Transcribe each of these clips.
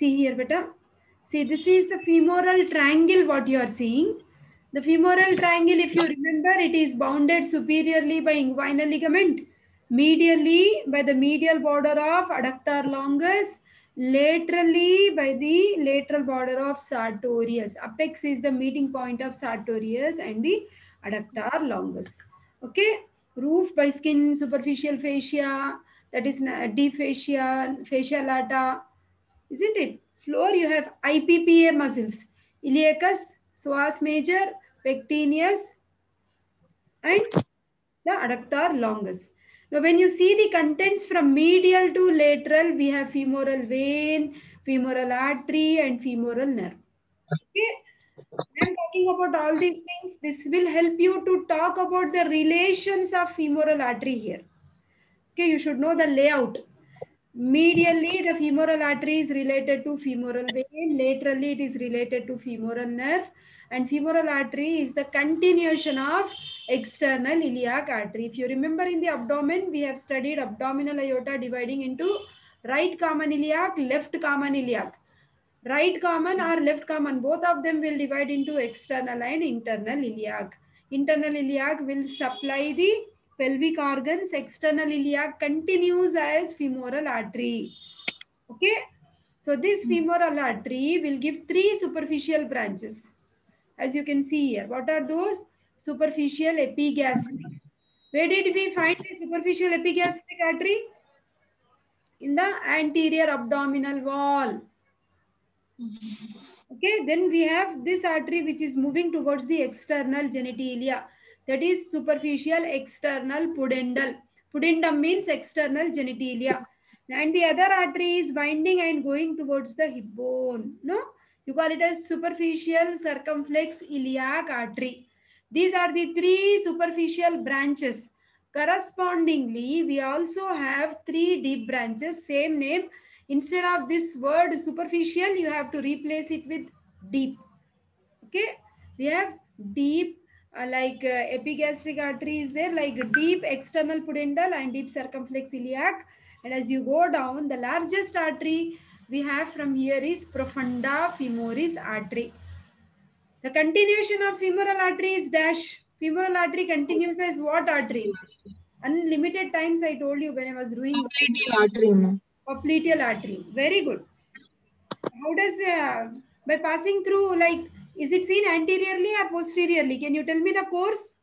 See here, beta. See, this is the femoral triangle what you are seeing. The femoral triangle, if you remember, it is bounded superiorly by inguinal ligament, medially by the medial border of adductor longus, laterally by the lateral border of sartorius. Apex is the meeting point of sartorius and the adductor longus. Okay, roof by skin, superficial fascia, that is deep fascia, fascia lata, isn't it? Floor, you have IPPA muscles, iliacus, psoas major, pectineus, and the adductor longus. Now, when you see the contents from medial to lateral, we have femoral vein, femoral artery, and femoral nerve. Okay. I'm talking about all these things. This will help you to talk about the relations of femoral artery here. Okay, you should know the layout. Medially, the femoral artery is related to femoral vein. Laterally, it is related to femoral nerve. And femoral artery is the continuation of external iliac artery. If you remember in the abdomen, we have studied abdominal aorta dividing into right common iliac, left common iliac. Right common or left common, both of them will divide into external and internal iliac. Internal iliac will supply the pelvic organs, external iliac continues as femoral artery. Okay. So this femoral artery will give three superficial branches. As you can see here. What are those? Superficial epigastric. Where did we find the superficial epigastric artery? In the anterior abdominal wall. Okay, then we have this artery which is moving towards the external genitalia that is superficial external pudendal. Pudendum means external genitalia. And the other artery is binding and going towards the hip bone. No, you call it as superficial circumflex iliac artery. These are the three superficial branches. Correspondingly, we also have three deep branches, same name. Instead of this word superficial, you have to replace it with deep. Okay, we have deep uh, like uh, epigastric artery is there like deep external pudendal and deep circumflex iliac. And as you go down the largest artery we have from here is profunda femoris artery. The continuation of femoral artery is dash. Femoral artery continues as what artery? Unlimited times i told you when i was doing artery popliteal artery. Very good. How does uh, by passing through like is it seen anteriorly or posteriorly? Can you tell me the course?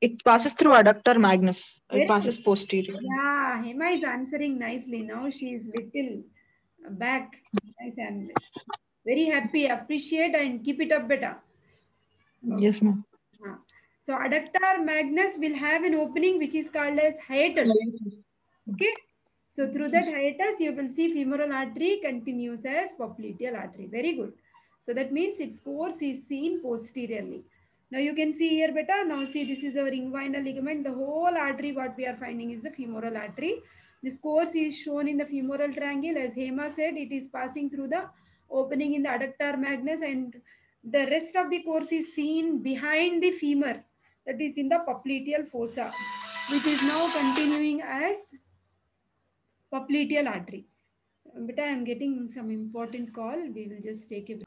It passes through adductor magnus. Very It passes posterior. Yeah, Hema is answering nicely. Now she is little back. Nice. I'm very happy. Appreciate and keep it up better. Yes, ma'am. So adductor magnus will have an opening which is called as hiatus. Okay. So through that hiatus, you will see femoral artery continues as popliteal artery. Very good. So that means its course is seen posteriorly. Now you can see here better. Now see this is our inguinal ligament. The whole artery what we are finding is the femoral artery. This course is shown in the femoral triangle. As Hema said, it is passing through the opening in the adductor magnus and the rest of the course is seen behind the femur that is in the popliteal fossa which is now continuing as popliteal artery. But I am getting some important call. We will just take it.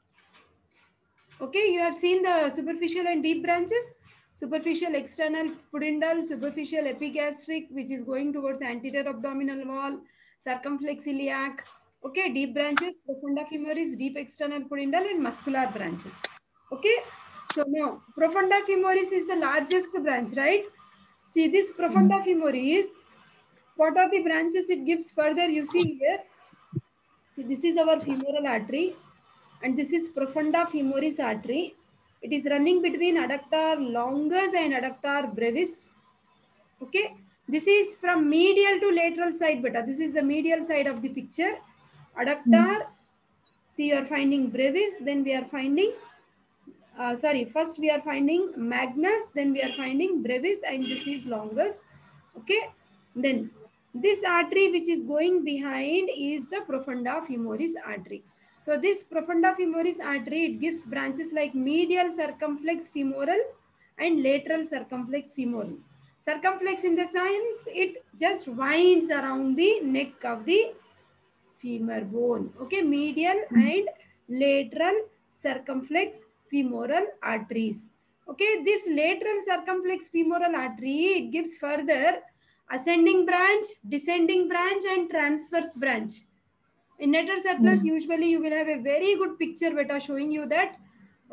Okay, you have seen the superficial and deep branches. Superficial external pudendal, superficial epigastric, which is going towards anterior abdominal wall, circumflex iliac. Okay, deep branches, profunda femoris, deep external pudendal, and muscular branches. Okay, so now profunda femoris is the largest branch, right? See this profunda mm-hmm. femoris. What are the branches it gives further? You see here. See, this is our femoral artery and this is profunda femoris artery. It is running between adductor longus and adductor brevis. Okay. This is from medial to lateral side, but this is the medial side of the picture. Adductor, see you are finding brevis, then we are finding, uh, sorry, first we are finding magnus, then we are finding brevis and this is longus. Okay. Then this artery which is going behind is the profunda femoris artery. So this profunda femoris artery, it gives branches like medial circumflex femoral and lateral circumflex femoral. Circumflex in the sense, it just winds around the neck of the femur bone. Okay, medial hmm. and lateral circumflex femoral arteries. Okay, this lateral circumflex femoral artery, it gives further ascending branch, descending branch and transverse branch. In Netter surplus, Hmm. usually you will have a very good picture beta showing you that,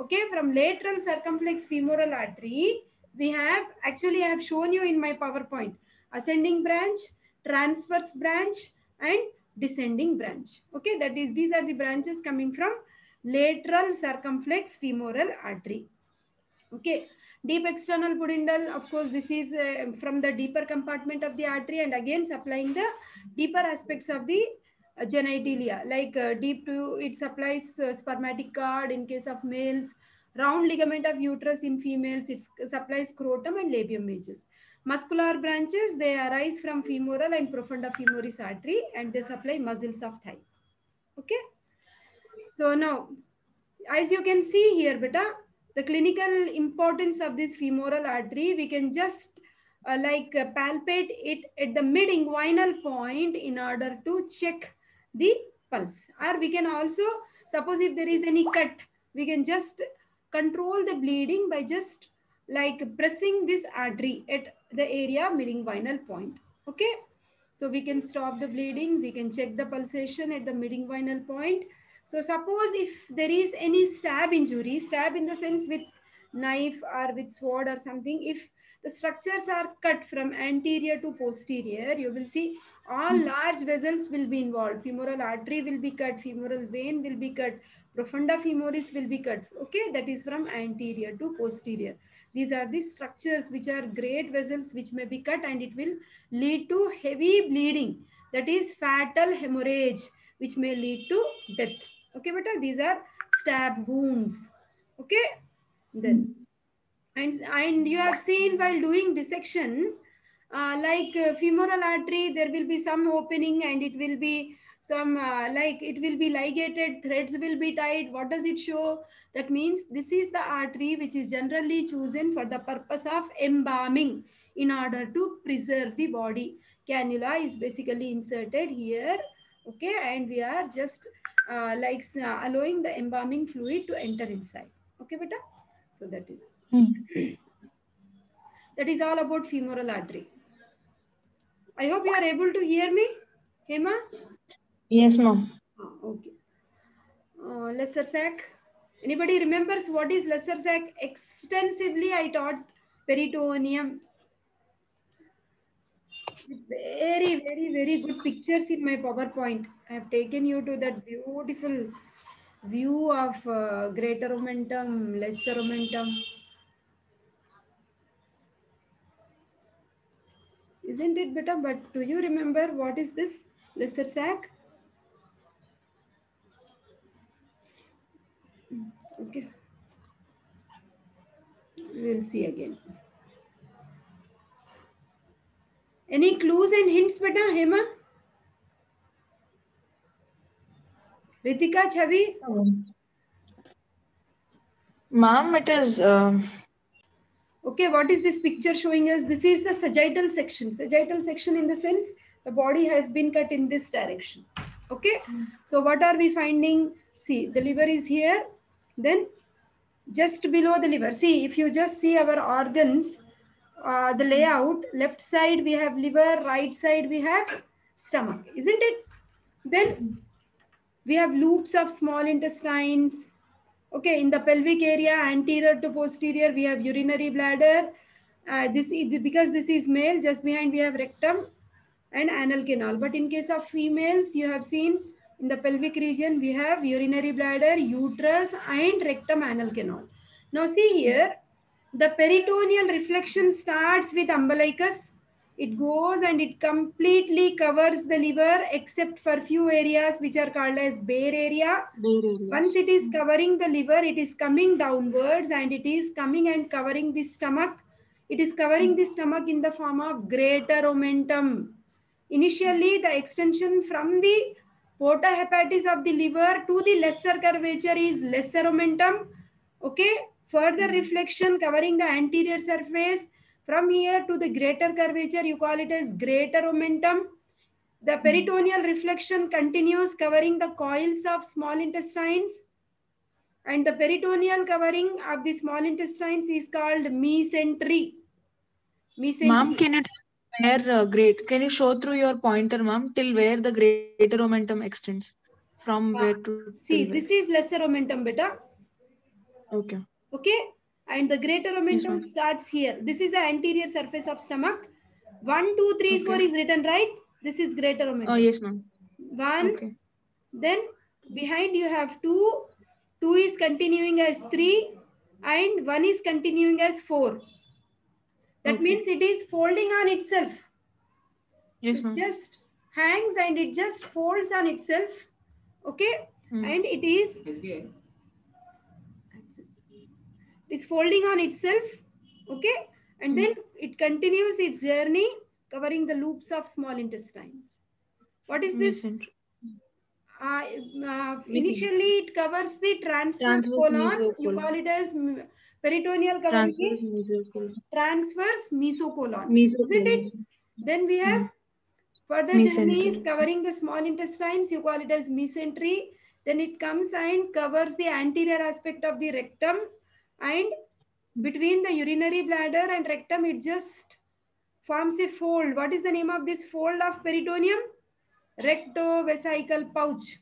okay, from lateral circumflex femoral artery, we have, actually I have shown you in my PowerPoint, ascending branch, transverse branch and descending branch. Okay, that is, these are the branches coming from lateral circumflex femoral artery. Okay, deep external pudendal, of course, this is uh, from the deeper compartment of the artery and again supplying the deeper aspects of the genitalia, like uh, deep to, it supplies uh, spermatic cord in case of males, round ligament of uterus in females, it supplies scrotum and labium majus. Muscular branches, they arise from femoral and profunda femoris artery and they supply muscles of thigh. Okay. So now, as you can see here, beta, the clinical importance of this femoral artery, we can just uh, like uh, palpate it at the mid-inguinal point in order to check the pulse. Or we can also, suppose if there is any cut, we can just control the bleeding by just like pressing this artery at the area mid-inguinal point. Okay. So we can stop the bleeding. We can check the pulsation at the mid-inguinal point. So suppose if there is any stab injury, stab in the sense with knife or with sword or something, if the structures are cut from anterior to posterior, you will see all hmm. large vessels will be involved. Femoral artery will be cut, femoral vein will be cut, profunda femoris will be cut. Okay, that is from anterior to posterior. These are the structures which are great vessels which may be cut and it will lead to heavy bleeding. That is fatal hemorrhage which may lead to death. Okay, beta, these are stab wounds. Okay, then hmm. And and you have seen while doing dissection uh, like uh, femoral artery there will be some opening and it will be some uh, like it will be ligated threads will be tied. What does it show? That means this is the artery which is generally chosen for the purpose of embalming in order to preserve the body. Cannula is basically inserted here okay? And we are just uh, like uh, allowing the embalming fluid to enter inside. Okay beta? So that is Hmm. that is all about femoral artery. I hope you are able to hear me, Hema. Yes, ma'am. Ah, okay. Uh, lesser sac. Anybody remembers what is lesser sac? Extensively, I taught peritoneum. Very, very, very good pictures in my PowerPoint. I have taken you to that beautiful view of uh, greater omentum, lesser omentum. Isn't it better? But do you remember what is this lesser sac? Okay. We'll see again. Any clues and hints, beta, Hema? Ritika, Chavi? Um, Ma'am, it is um, Okay, what is this picture showing us? This is the sagittal section. Sagittal section in the sense the body has been cut in this direction. Okay, so what are we finding? See, the liver is here. Then just below the liver. See, if you just see our organs, uh, the layout, left side we have liver, right side we have stomach, isn't it? Then we have loops of small intestines. Okay, in the pelvic area, anterior to posterior, we have urinary bladder. Uh, this is because this is male, just behind we have rectum and anal canal. But in case of females, you have seen in the pelvic region, we have urinary bladder, uterus, and rectum anal canal. Now see here, the peritoneal reflection starts with umbilicus. It goes and it completely covers the liver except for few areas which are called as bare area. Once it is covering the liver, it is coming downwards and it is coming and covering the stomach. It is covering the stomach in the form of greater omentum. Initially, the extension from the porta hepatis of the liver to the lesser curvature is lesser omentum. Okay, further hmm. reflection covering the anterior surface from here to the greater curvature, you call it as greater omentum. The peritoneal reflection continues covering the coils of small intestines. And the peritoneal covering of the small intestines is called mesentery. Mesentery. Ma'am, can you where uh, great? Can you show through your pointer, mom, till where the greater omentum extends? From where to See, this is lesser omentum, beta. Okay. Okay. And the greater omentum ma'am. starts here. This is the anterior surface of stomach. One, two, three, four Okay. is written right. This is greater omentum. Oh, yes, ma'am. One, Okay. then behind you have two. Two is continuing as three, and one is continuing as four. That Okay. means it is folding on itself. Yes, It ma'am. just hangs and it just folds on itself. Okay. Hmm. And it is SBI. Is folding on itself okay and Hmm. then it continues its journey covering the loops of small intestines what is this Mesentery. uh, uh, initially it covers the transverse colon you call it as peritoneal covering Transverse mesocolon. mesocolon isn't it then we have further journey is covering the small intestines. You call it as mesentery. Then it comes and covers the anterior aspect of the rectum. And between the urinary bladder and rectum, it just forms a fold. What is the name of this fold of peritoneum? Rectovesical pouch.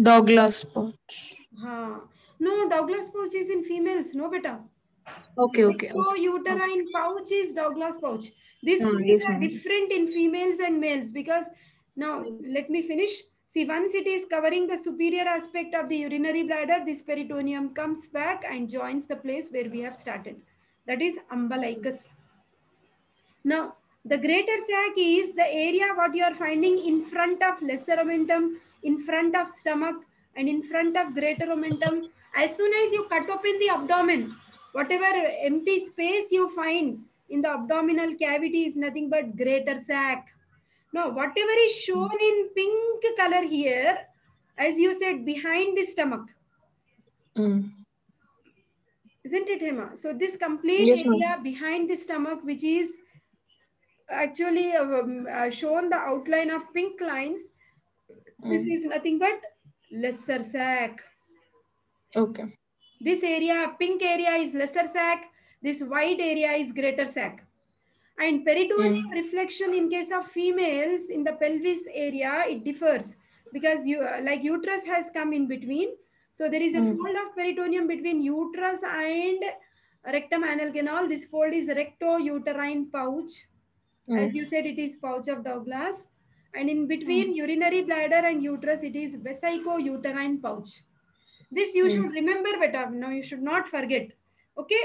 Douglas pouch. Huh. No, Douglas pouch is in females. No, beta. Okay, okay. So uterine pouch is Douglas pouch. These Ah, foods are different in females and males because now let me finish. See, once it is covering the superior aspect of the urinary bladder, this peritoneum comes back and joins the place where we have started. That is umbilicus. Now, the greater sac is the area what you are finding in front of lesser omentum, in front of stomach, and in front of greater omentum. As soon as you cut open the abdomen, whatever empty space you find in the abdominal cavity is nothing but greater sac. Now, whatever is shown in pink color here, as you said, behind the stomach, Mm. isn't it, Hema? So this complete Yes, area behind the stomach, which is actually um, uh, shown the outline of pink lines, this Mm. is nothing but lesser sac. Okay. This area, pink area is lesser sac. This white area is greater sac. And peritoneal reflection in case of females in the pelvis area, it differs because you like uterus has come in between. So there is a Mm. fold of peritoneum between uterus and rectum anal canal. This fold is recto-uterine pouch. As Mm. you said, it is pouch of Douglas. And in between urinary bladder and uterus, it is vesico-uterine pouch. This you Mm. should remember better. Now you should not forget. Okay.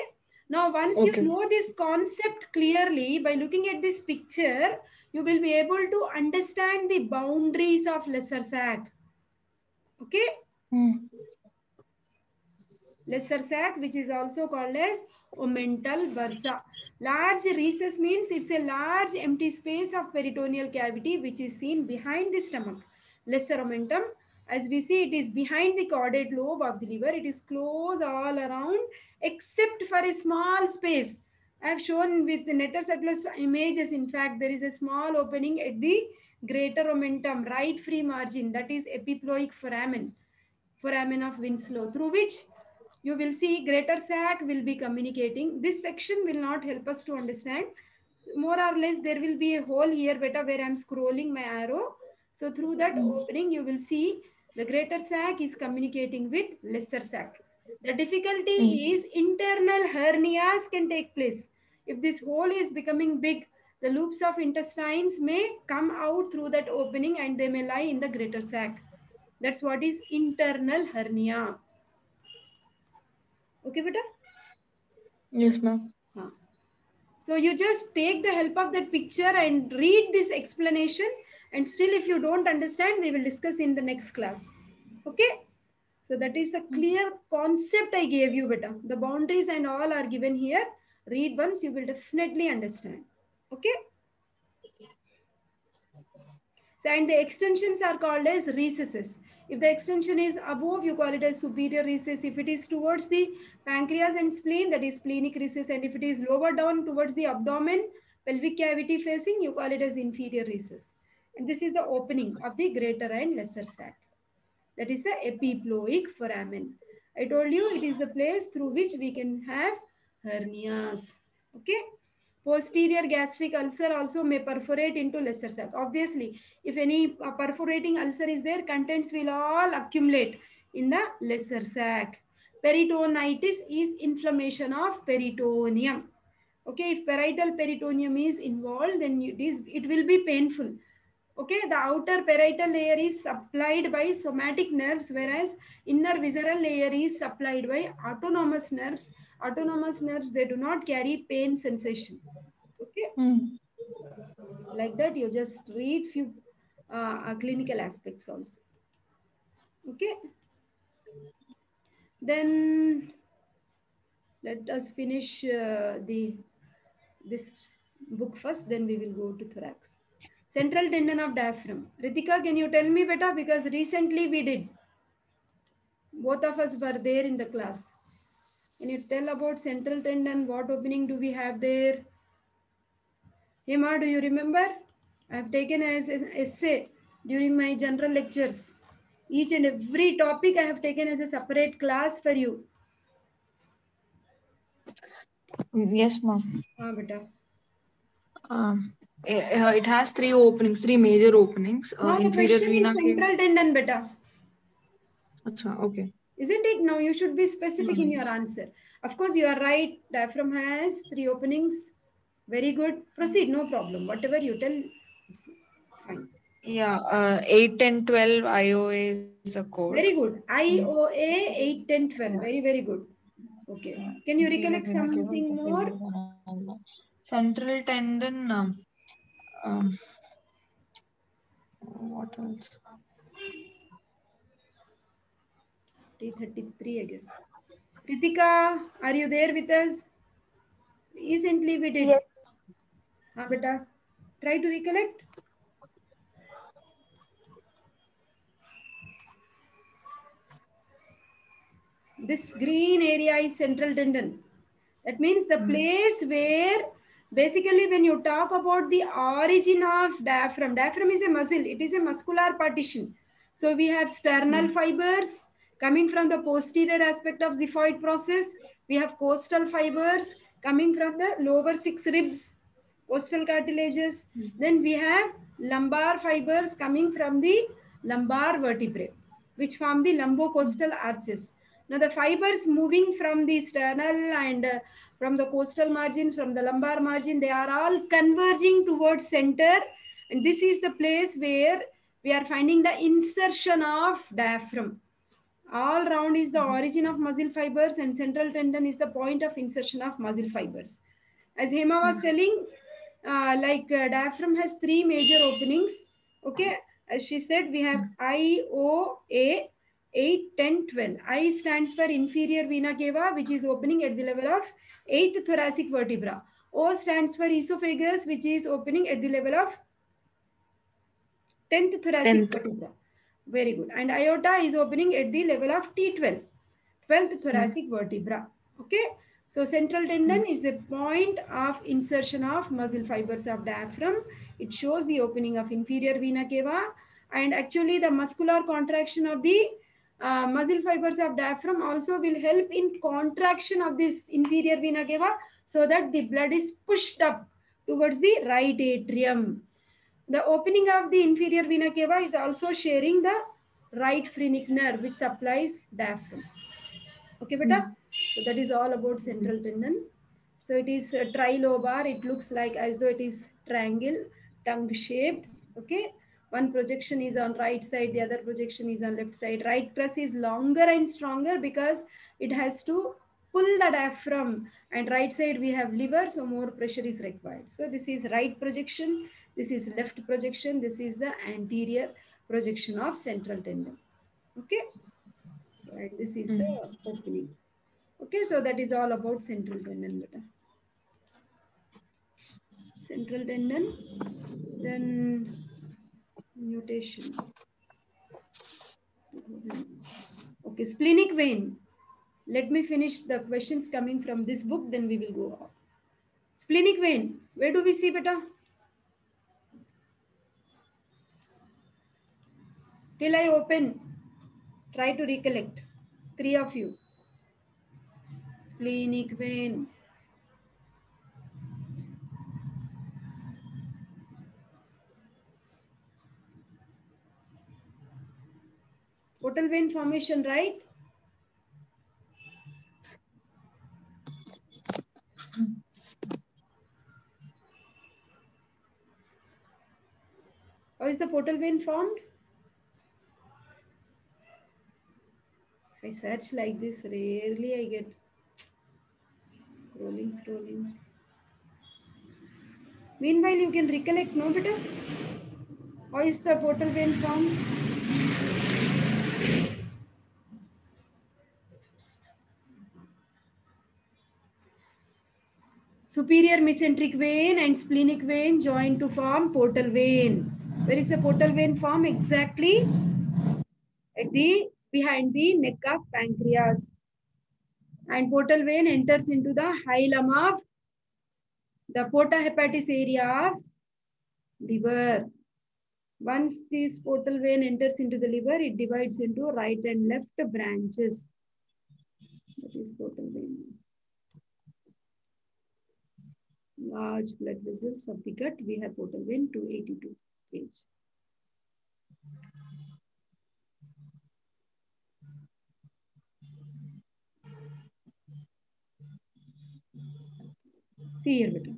Now, once Okay. you know this concept clearly by looking at this picture, you will be able to understand the boundaries of lesser sac. Okay. Mm. lesser sac, which is also called as omental bursa. Large recess means it's a large empty space of peritoneal cavity which is seen behind the stomach. Lesser omentum, as we see, it is behind the caudate lobe of the liver. It is close all around except for a small space. I have shown with the Netter's Atlas images. In fact, there is a small opening at the greater omentum, right free margin, that is epiploic foramen, foramen of Winslow, through which you will see greater sac will be communicating. This section will not help us to understand. More or less, there will be a hole here, beta, where I'm scrolling my arrow. So through that mm-hmm. opening, you will see the greater sac is communicating with lesser sac. The difficulty hmm. is internal hernias can take place. If this hole is becoming big, the loops of intestines may come out through that opening and they may lie in the greater sac. That's what is internal hernia. Okay, beta? Yes, ma'am. So you just take the help of that picture and read this explanation. And still, if you don't understand, we will discuss in the next class. Okay? So that is the clear concept I gave you, beta. The boundaries and all are given here. Read once, you will definitely understand. Okay? So, and the extensions are called as recesses. If the extension is above, you call it as superior recess. If it is towards the pancreas and spleen, that is splenic recess. And if it is lower down towards the abdomen, pelvic cavity facing, you call it as inferior recess. And this is the opening of the greater and lesser sac. That is the epiploic foramen. I told you it is the place through which we can have hernias. Okay. Posterior gastric ulcer also may perforate into lesser sac. Obviously, if any uh, perforating ulcer is there, contents will all accumulate in the lesser sac. Peritonitis is inflammation of peritoneum. Okay, if parietal peritoneum is involved, then it is it will be painful. Okay, the outer parietal layer is supplied by somatic nerves, whereas inner visceral layer is supplied by autonomous nerves. Autonomous nerves they do not carry pain sensation. Okay? Mm. so like that you just read few uh, uh, clinical aspects also. Okay? Then let us finish uh, the this book first then we will go to thorax central tendon of diaphragm ritika can you tell me better because recently we did both of us were there in the class can you tell about central tendon? What opening do we have there? Hema, do you remember? I have taken as an essay during my general lectures. Each and every topic I have taken as a separate class for you. Yes, ma'am. Ah, beta. Um, it has three openings, three major openings. Uh, Now the inferior question vena is central tendon, beta. Acha, okay. Isn't it? Now you should be specific in Mhm. your answer. Of course, you are right. Diaphragm has three openings. Very good. Proceed, no problem. Whatever you tell, it's fine. Yeah, uh, 8, 10, 12 IOA is a code. Very good. IOA 8, 10, 12. Very, very good. Okay. Can you Inferior recollect something more? Central tendon. Um, um, what else? T33, I guess. Kritika, are you there with us? Recently we did. Yes. Ah, beta. Try to recollect. This green area is central tendon. That means the Hmm. place where basically when you talk about the origin of diaphragm, diaphragm is a muscle, it is a muscular partition. So we have sternal fibers coming from the posterior aspect of xiphoid process. We have costal fibers coming from the lower six ribs, costal cartilages. Then we have lumbar fibers coming from the lumbar vertebrae, which form the lumbocostal arches. Now the fibers moving from the sternal and uh, from the costal margin, from the lumbar margin, they are all converging towards center. And this is the place where we are finding the insertion of diaphragm. All round is the origin of muscle fibers and central tendon is the point of insertion of muscle fibers. As Hema was telling, uh, like uh, diaphragm has three major openings. Okay, as she said, we have I, O, A, 8, 10, 12. I stands for inferior vena cava, which is opening at the level of 8th thoracic vertebra. O stands for esophagus, which is opening at the level of 10th thoracic Tenth. vertebra. Very good. And aorta is opening at the level of T12, 12th thoracic hmm. vertebra. Okay. So central tendon hmm. is a point of insertion of muscle fibers of diaphragm. It shows the opening of inferior vena cava and actually the muscular contraction of the uh, muscle fibers of diaphragm also will help in contraction of this inferior vena cava so that the blood is pushed up towards the right atrium. The opening of the inferior vena cava is also sharing the right phrenic nerve which supplies diaphragm. Okay, beta? So that is all about central tendon. So it is uh, trilobar. It looks like as though it is triangle, tongue shaped. Okay. One projection is on right side, the other projection is on left side. Right press is longer and stronger because it has to pull the diaphragm. And right side we have liver, so more pressure is required. So this is right projection. This is left projection. This is the anterior projection of central tendon. Okay. So and this is the mm-hmm. opening. Okay, so that is all about central tendon. Beta. Central tendon, then mutation. Okay, splenic vein. Let me finish the questions coming from this book, then we will go on. Splenic vein, where do we see beta? Till I open, try to recollect. Three of you. Splenic vein. Portal vein formation, right? How is the portal vein formed? If I search like this, rarely I get scrolling, scrolling. Meanwhile, you can recollect, no, better? How is the portal vein formed? Superior mesenteric vein and splenic vein join to form portal vein. Where is the portal vein form exactly? At the behind the neck of pancreas. And portal vein enters into the hilum of the porta hepatis area of liver. Once this portal vein enters into the liver, it divides into right and left branches. That is portal vein. Large blood vessels of the gut. We have portal vein 282 page. See here, beta.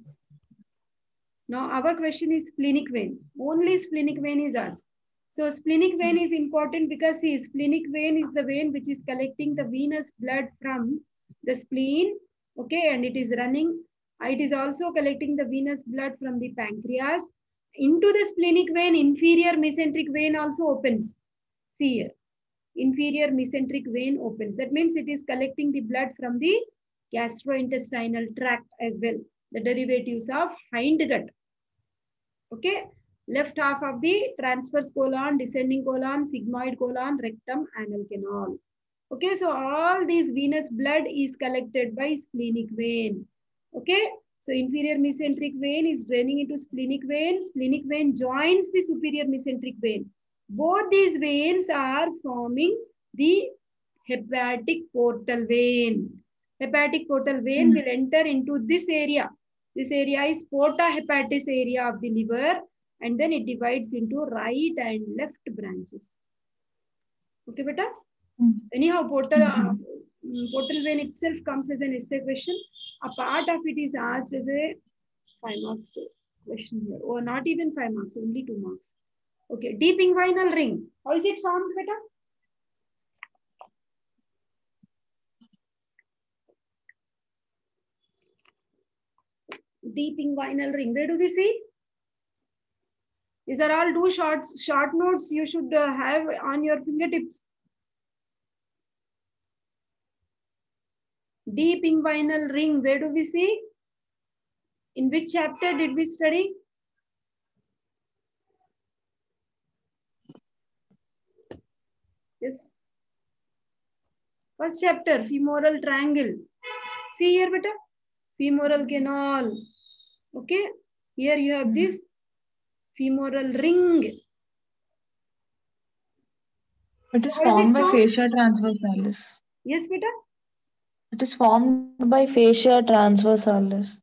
Now our question is splenic vein. Only splenic vein is asked. So splenic vein is important because see, splenic vein is the vein which is collecting the venous blood from the spleen. Okay, and it is running. It is also collecting the venous blood from the pancreas. Into the splenic vein, inferior mesenteric vein also opens. See here. Inferior mesenteric vein opens. That means it is collecting the blood from the gastrointestinal tract as well the derivatives of hind gut. Okay, left half of the transverse colon, descending colon, sigmoid colon, rectum, anal canal. Okay, so all these venous blood is collected by splenic vein. Okay, so inferior mesenteric vein is draining into splenic vein. Splenic vein joins the superior mesenteric vein. Both these veins are forming the hepatic portal vein. Hepatic portal vein mm. will enter into this area. This area is porta hepatis area of the liver and then it divides into right and left branches. Okay, beta? Mm. Anyhow, portal, uh, portal vein itself comes as an essay question. A part of it is asked as a five marks question here. Or not even five marks, only two marks. Okay, deep inguinal ring. How is it formed, beta? deep inguinal ring. Where do we see? These are all two short, short notes you should uh, have on your fingertips. Deep inguinal ring, where do we see? In which chapter did we study? Yes. First chapter, femoral triangle. See here, beta. Femoral canal. Okay. Here you have this femoral ring. It is formed by fascia transversalis. Yes, beta. It is formed by fascia transversalis.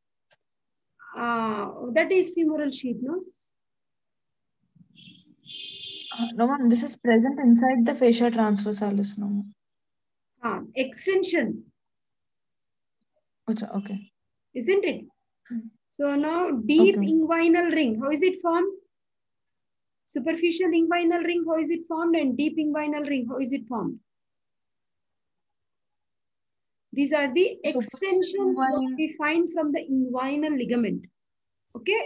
Uh, that is femoral sheath, no? Uh, no, ma'am. This is present inside the fascia transversalis, no. Ah, extension. Okay. Isn't it? So now deep okay. inguinal ring, how is it formed? Superficial inguinal ring, how is it formed? And deep inguinal ring, how is it formed? These are the extensions that we find from the inguinal ligament. Okay,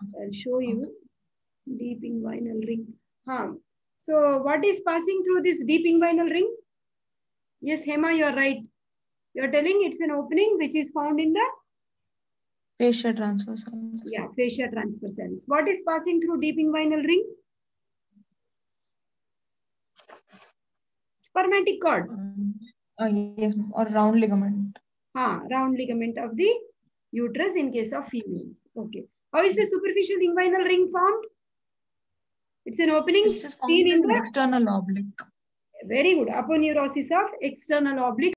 I'll show you deep inguinal ring. Huh. So what is passing through this deep inguinal ring? Yes, Hema, you're right. You're telling it's an opening which is found in the Fascia transversalis. Yeah, fascia transversalis. What is passing through deep inguinal ring? Spermatic cord. Um, uh, yes, or round ligament. Ah, round ligament of the uterus in case of females. Okay. How is the superficial inguinal ring formed? It's an opening seen in in the external oblique. very good aponeurosis of external oblique